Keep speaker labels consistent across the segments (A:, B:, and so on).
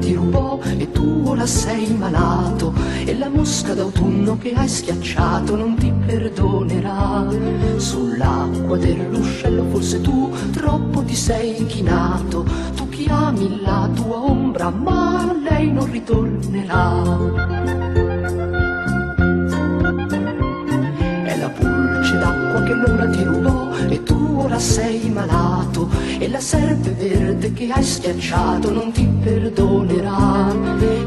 A: ti rubò e tu ora sei malato e la mosca d'autunno che hai schiacciato non ti perdonerà. Sull'acqua dell'uscello forse tu troppo ti sei inchinato, tu chiami la tua ombra ma lei non ritornerà. La serpe verde che hai schiacciato non ti perdonerà.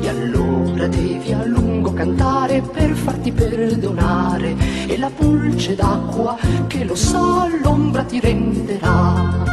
A: E allora devi a lungo cantare per farti perdonare. E la pulce d'acqua che lo sa l'ombra ti renderà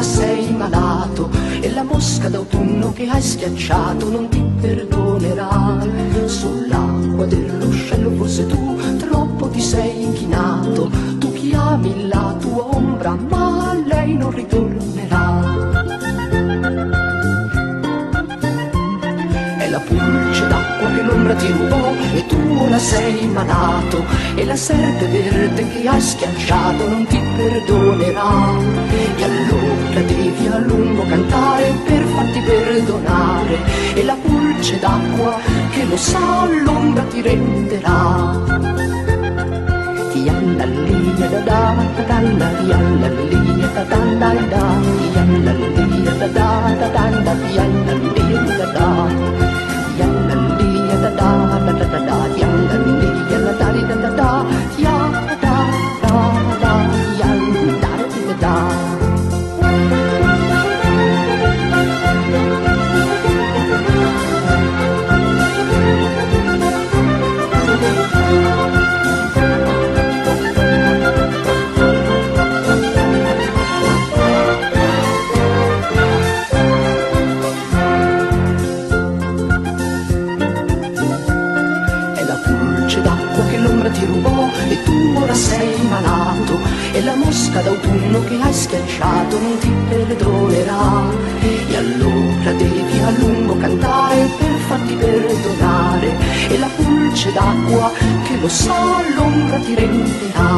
A: e tu ora sei malato e la mosca d'autunno che hai schiacciato non ti perdonerà. Sull'acqua dell'uscello forse tu troppo ti sei inchinato, tu chiami la tua ombra ma lei non ritornerà. È la pulce d'acqua che l'ombra ti rubò e tu ora sei malato e la serpe verde che hai schiacciato non ti perdonerà. E allora devi a lungo cantare per farti perdonare e la pulce d'acqua che lo sa l'ombra ti renderà. Da da da da da da da da da lia da da da da e tu ora sei malato e la mosca d'autunno che hai schiacciato non ti perdonerà. E allora devi a lungo cantare per farti perdonare e la pulce d'acqua che lo sa l'ombra ti renderà